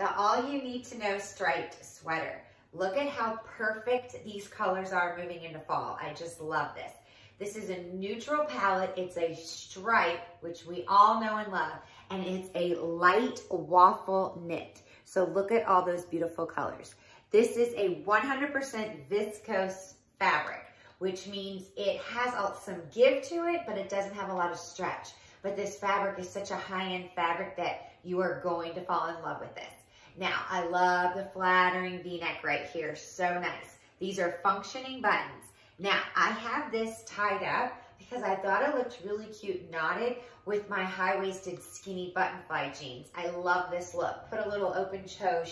the all you need to know striped sweater. Look at how perfect these colors are moving into fall. I just love this. This is a neutral palette. It's a stripe, which we all know and love, and it's a light waffle knit. So look at all those beautiful colors. This is a 100% viscose fabric, which means it has some give to it, but it doesn't have a lot of stretch. But this fabric is such a high-end fabric that you are going to fall in love with this. Now, I love the flattering v-neck right here. So nice. These are functioning buttons. Now, I have this tied up because I thought it looked really cute knotted with my high-waisted skinny button fly jeans. I love this look. Put a little open toe,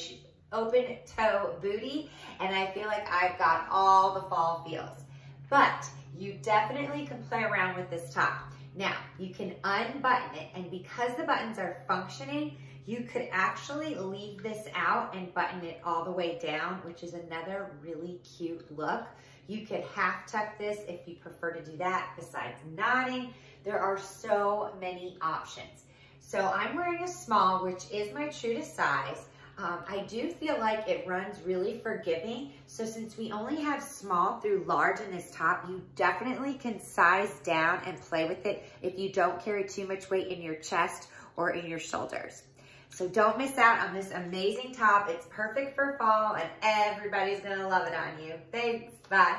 open toe booty, and I feel like I've got all the fall feels. But you definitely can play around with this top. Now, you can unbutton it, and because the buttons are functioning, you could actually leave this out and button it all the way down, which is another really cute look. You could half tuck this if you prefer to do that besides knotting. There are so many options. So I'm wearing a small, which is my true to size. Um, I do feel like it runs really forgiving. So since we only have small through large in this top, you definitely can size down and play with it if you don't carry too much weight in your chest or in your shoulders. So don't miss out on this amazing top. It's perfect for fall and everybody's gonna love it on you. Thanks, bye.